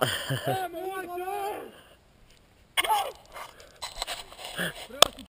Vamos,